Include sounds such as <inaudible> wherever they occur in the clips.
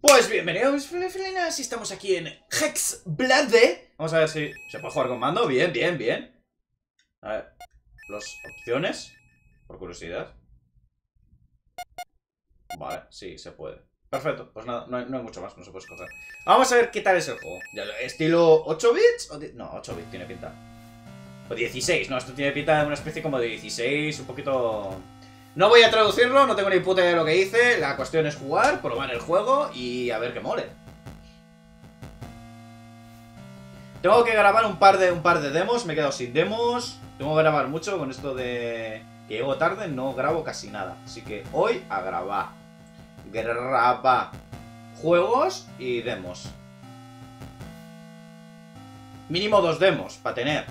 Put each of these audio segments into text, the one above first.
Pues bienvenidos, felinas, y estamos aquí en Hexblade. Vamos a ver si se puede jugar con mando. Bien, bien, bien. A ver, las opciones, por curiosidad. Vale, sí, se puede. Perfecto, pues nada, no hay, mucho más, no se puede escoger. Vamos a ver qué tal es el juego. ¿Estilo 8 bits? No, 8 bits tiene pinta. O 16, no, esto tiene pinta de una especie como de 16, un poquito... No voy a traducirlo, no tengo ni puta idea de lo que dice. La cuestión es jugar, probar el juego y a ver qué mole. Tengo que grabar un par de, un par de demos, me he quedado sin demos. Tengo que grabar mucho con esto de que llego tarde, no grabo casi nada. Así que hoy a grabar. Graba juegos y demos. Mínimo dos demos para tener.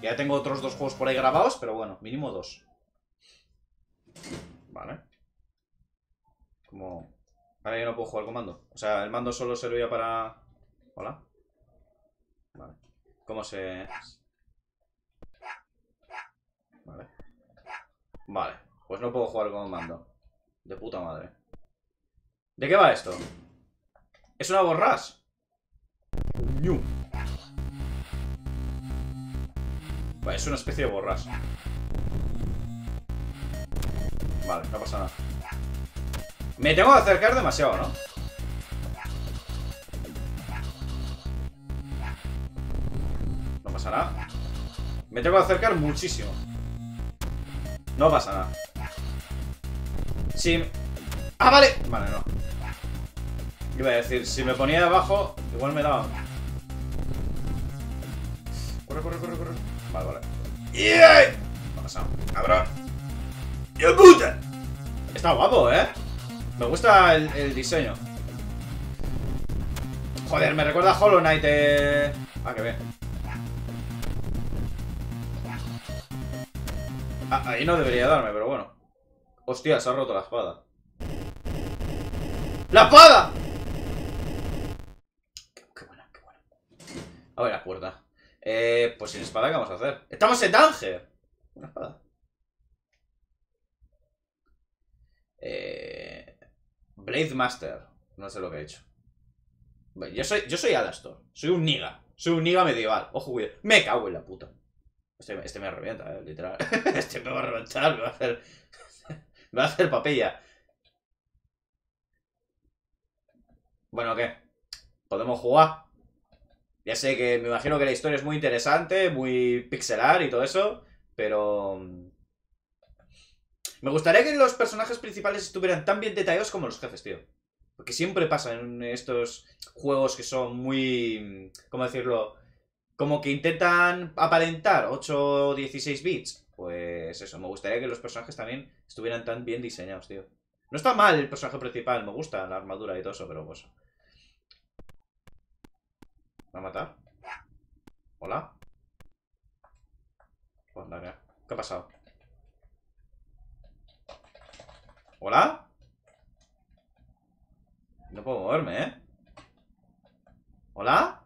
Ya tengo otros dos juegos por ahí grabados, pero bueno, mínimo dos. Vale. Como... Ahora yo no puedo jugar con mando. O sea, el mando solo servía para... Hola. Vale. ¿Cómo se...? Vale. Vale. Pues no puedo jugar con mando. De puta madre. ¿De qué va esto? ¿Es una borras? Vale, es una especie de borras. Vale, no pasa nada. Me tengo que acercar demasiado, ¿no? No pasa nada. Me tengo que acercar muchísimo. No pasa nada. ¡Ah, vale! Vale, no. Iba a decir, si me ponía abajo, igual me daba... Corre, corre, corre, corre. Vale, vale. ¡Yeah! No pasa nada. ¡Cabrón! ¡Yo puta! Está guapo, ¿eh? Me gusta el, diseño. Joder, me recuerda a Hollow Knight. Eh... Ah, que bien. Ah, ahí no debería darme, pero bueno. Hostia, se ha roto la espada. ¡La espada! Qué, qué buena, qué buena. A ver la puerta. Eh, pues sin espada, ¿qué vamos a hacer? ¡Estamos en Danger! Una espada. Eh, Blade Master. No sé lo que he hecho. Yo soy, yo soy Alastor. Soy un niga. Soy un niga medieval. Ojo, cuidado. Me cago en la puta. Este, este me revienta, eh, literal. <laughs> este me va a reventar. Me va a hacer. <laughs> me va a hacer papilla. Bueno, ¿qué? ¿Podemos jugar? Ya sé que me imagino que la historia es muy interesante, muy pixelar y todo eso, pero... Me gustaría que los personajes principales estuvieran tan bien detallados como los jefes, tío. Porque siempre pasa en estos juegos que son muy... ¿Cómo decirlo? Como que intentan aparentar 8 o 16 bits. Pues eso, me gustaría que los personajes también estuvieran tan bien diseñados, tío. No está mal el personaje principal, me gusta la armadura y todo eso, pero pues... ¿Me va a matar? ¿Hola? Pues nada, ¿qué ha pasado? ¿Hola? No puedo moverme, ¿eh? ¿Hola?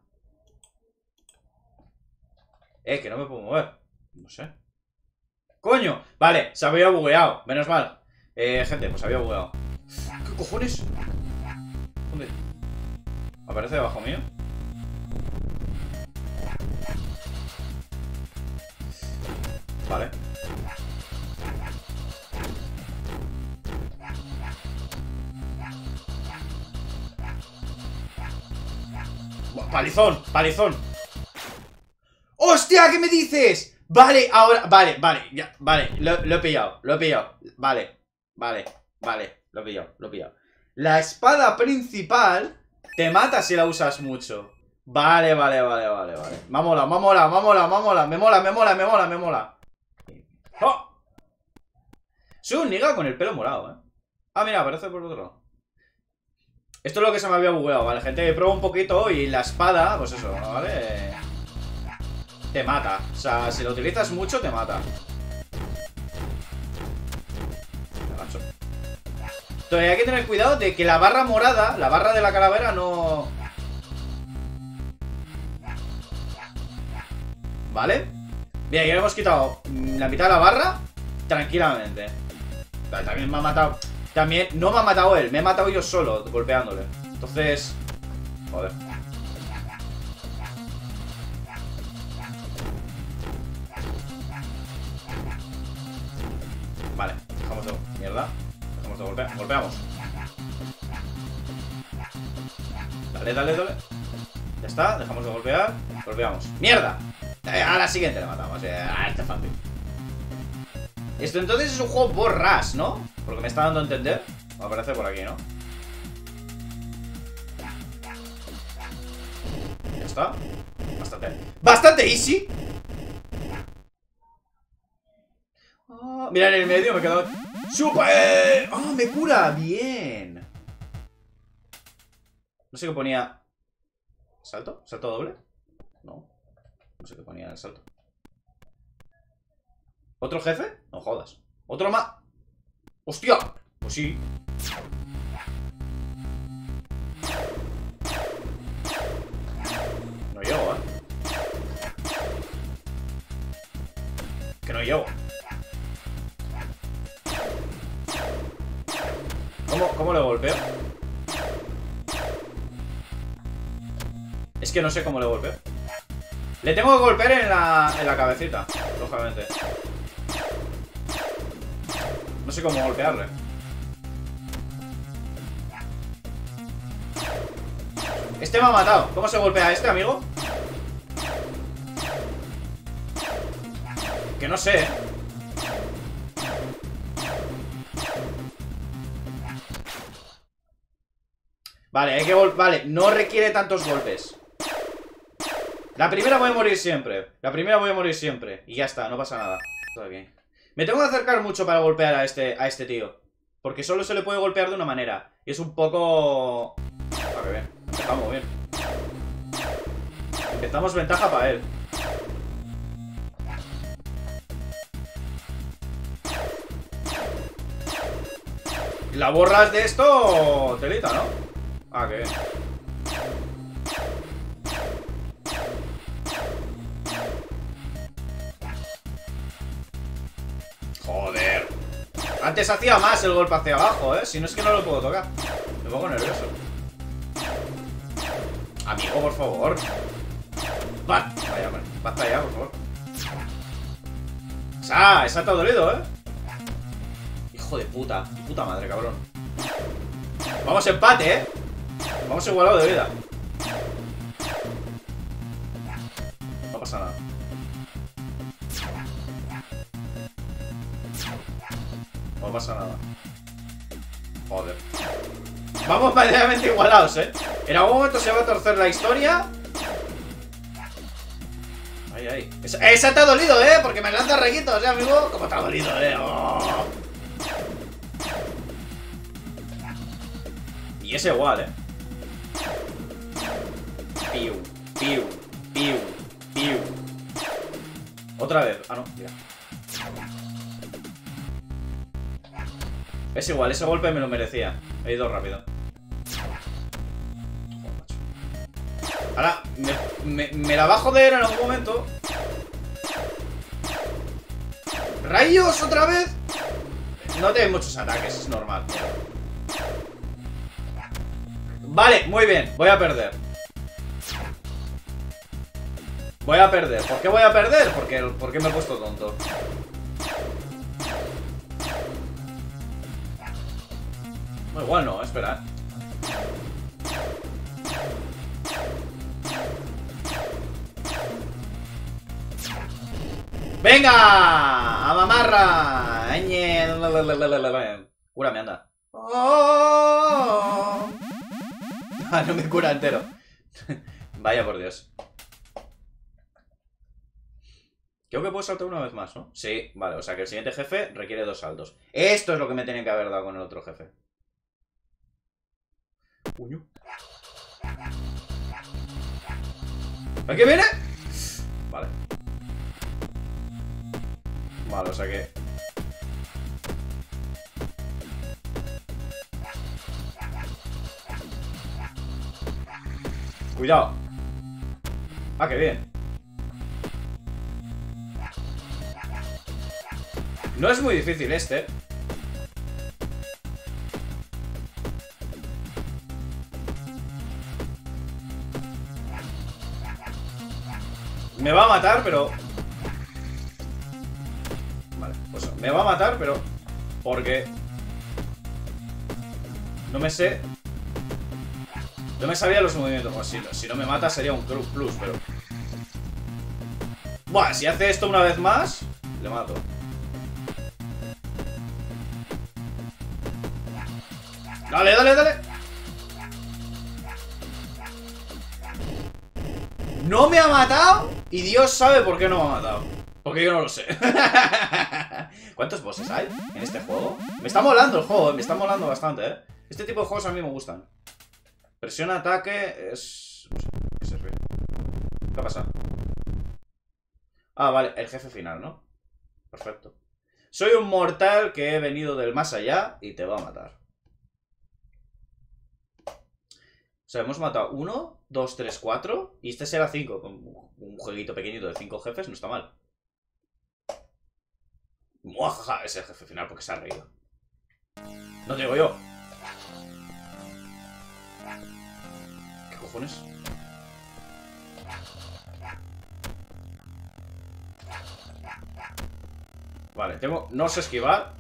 Eh, que no me puedo mover. No sé. ¡Coño! Vale, se había bugueado. Menos mal. Eh, gente, pues se había bugueado. ¿Qué cojones? ¿Dónde? ¿Aparece debajo mío? Vale. Palizón, palizón. ¡Hostia! ¿Qué me dices? Vale, ahora, vale, vale, ya, vale, lo, he pillado, lo he pillado. Vale, vale, vale, lo he pillado, lo he pillado. La espada principal te mata si la usas mucho. Vale, vale, vale, vale, vale. Me ha molado, me ha molado, me ha molado, me ha molado, me mola, me mola, me mola, me mola. ¡Oh! Soy un niga con el pelo morado, eh. Ah, mira, aparece por otro lado. Esto es lo que se me había bugueado, ¿vale, gente? Pruebo un poquito y la espada, pues eso, ¿vale? Te mata. O sea, si lo utilizas mucho, te mata. Entonces hay que tener cuidado de que la barra morada, la barra de la calavera, no... ¿Vale? Bien, ya le hemos quitado la mitad de la barra tranquilamente. Ta- También me ha matado... También no me ha matado él, me he matado yo solo golpeándole. Entonces... Joder. Vale, dejamos de... Mierda. Dejamos de golpear. Golpeamos. Dale, dale, dale. Ya está, dejamos de golpear. Golpeamos. ¡Mierda! Eh, a la siguiente le matamos. Eh, ah, este fácil. Esto entonces es un juego borras, ¿no? Porque me está dando a entender. Aparece por aquí, ¿no? Ya está. Bastante. ¡Bastante easy! Ah, mira, en el medio me he quedado... ¡Super! ¡Ah, me cura! ¡Bien! No sé qué ponía... ¿Salto? ¿Salto doble? No. No sé qué ponía en el salto. ¿Otro jefe? No jodas. ¿Otro más? ¡Hostia! Pues sí. No llego, ¿eh? Que no llego. ¿Cómo, cómo le golpeo? Es que no sé cómo le golpeo. Le tengo que golpear en la, en la cabecita, lógicamente. Sé cómo golpearle. Este me ha matado. ¿Cómo se golpea este, amigo? Que no sé, ¿eh? Vale, hay que Vale, no requiere tantos golpes. La primera voy a morir siempre. La primera voy a morir siempre. Y ya está, no pasa nada. Me tengo que acercar mucho para golpear a este, a este tío. Porque solo se le puede golpear de una manera. Y es un poco... Ver, bien. Empezamos bien. Empezamos ventaja para él. La borras de esto, telita, ¿no? Ah, qué bien. Antes hacía más el golpe hacia abajo, ¿eh? Si no es que no lo puedo tocar. Me pongo nervioso. Amigo, por favor. Basta allá, por favor. ¡Esa! ¡Esa te dolido, eh! Hijo de puta. Puta madre, cabrón. Vamos empate, eh. Vamos igualado de vida. Pasa nada. Joder. Vamos prácticamente igualados, ¿eh? En algún momento se va a torcer la historia. Ay, ay. Esa, te ha dolido, ¿eh? Porque me lanza reguitos, ¿eh, amigo? ¿Cómo te ha dolido, eh? Oh. Y es igual, ¿eh? Piu, piu, piu, piu. Otra vez. Ah, no, mira. Es igual, ese golpe me lo merecía. He ido rápido. Ahora, me, la va a joder en algún momento. ¡Rayos otra vez! No tiene muchos ataques, es normal. Vale, muy bien, voy a perder. Voy a perder. ¿Por qué voy a perder? Porque, porque me he puesto tonto. Igual no, espera. ¡Venga! ¡A mamarra! Cúrame, anda. Oh. Ah, no me cura entero. Vaya por Dios. Creo que puedo saltar una vez más, ¿no? Sí, vale, o sea que el siguiente jefe requiere dos saltos. Esto es lo que me tienen que haber dado con el otro jefe. Puño. ¿Aquí viene? Vale. Vale, o sea que... Cuidado. Ah, qué bien. No es muy difícil este. Me va a matar, pero... Vale, pues me va a matar, pero... Porque... No me sé... No me sabía los movimientos. Pues si, si no me mata sería un plus, pero... Buah, si hace esto una vez más, le mato. Dale, dale, dale. No me ha matado y Dios sabe por qué no me ha matado. Porque yo no lo sé. <laughs> ¿Cuántos bosses hay en este juego? Me está molando el juego, me está molando bastante, ¿eh? Este tipo de juegos a mí me gustan. Presión ataque es... No sé, ¿qué sirve? ¿Qué ha pasado? Ah, vale, el jefe final, ¿no? Perfecto. Soy un mortal que he venido del más allá y te va a matar. O sea, hemos matado uno, dos, tres, cuatro. Y este será cinco. Un jueguito pequeñito de cinco jefes no está mal. Muajaja, es jefe final porque se ha reído. No digo yo. ¿Qué cojones? Vale, tengo... No sé esquivar.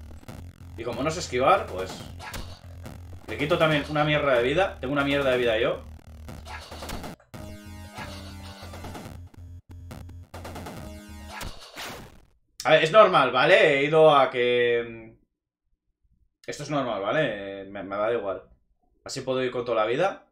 Y como no sé esquivar, pues... Le quito también una mierda de vida. Tengo una mierda de vida yo. A ver, es normal, ¿vale? He ido a que... Esto es normal, ¿vale? Me, da igual. Así puedo ir con toda la vida.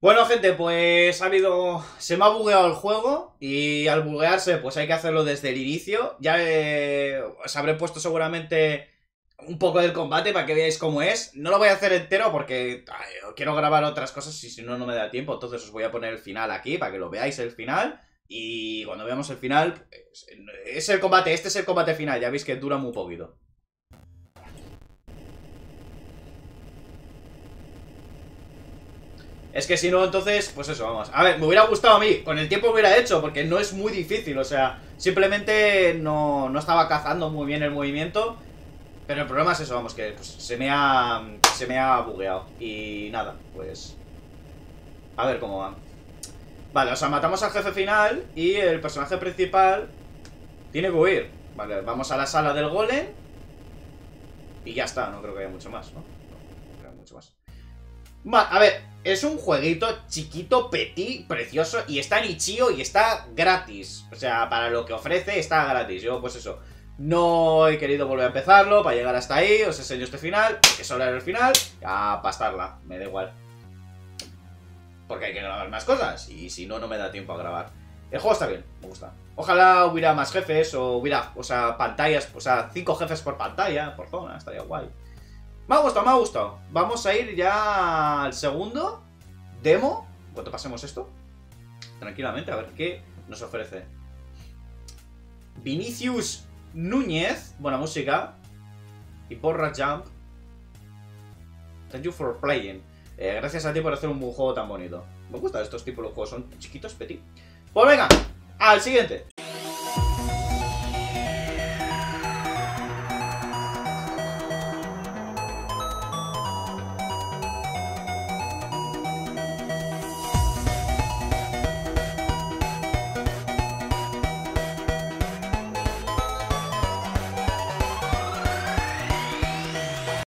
Bueno, gente, pues ha habido... Se me ha bugueado el juego y al buguearse pues hay que hacerlo desde el inicio. Ya eh, os habré puesto seguramente un poco del combate para que veáis cómo es. No lo voy a hacer entero porque quiero grabar otras cosas y si no, no me da tiempo. Entonces os voy a poner el final aquí para que lo veáis el final. Y cuando veamos el final, es el combate, este es el combate final. Ya veis que dura muy poquito. Es que si no, entonces, pues eso, vamos. A ver, me hubiera gustado a mí, con el tiempo hubiera hecho, porque no es muy difícil, o sea, simplemente no, no estaba cazando muy bien el movimiento. Pero el problema es eso, vamos, que pues, se me ha. Se me ha bugueado. Y nada, pues. A ver cómo va. Vale, o sea, matamos al jefe final y el personaje principal tiene que huir. Vale, vamos a la sala del golem. Y ya está, no creo que haya mucho más, ¿no? No, no creo mucho más. Vale, a ver, es un jueguito chiquito, petit, precioso y está en Ichio y está gratis. O sea, para lo que ofrece está gratis. Yo, pues eso, no he querido volver a empezarlo para llegar hasta ahí. Os enseño este final, que solo era el final. A pastarla, me da igual. Porque hay que grabar más cosas y si no, no me da tiempo a grabar. El juego está bien, me gusta. Ojalá hubiera más jefes o hubiera, o sea, pantallas, o sea, cinco jefes por pantalla, por zona, estaría guay. Me ha gustado, me ha gustado. Vamos a ir ya al segundo demo. Cuando pasemos esto. Tranquilamente, a ver qué nos ofrece. Vinicius Núñez. Buena música. Y Borra Jump. Thank you for playing. Eh, gracias a ti por hacer un juego tan bonito. Me gustan estos tipos de juegos. Son chiquitos, petit. Pues venga, al siguiente.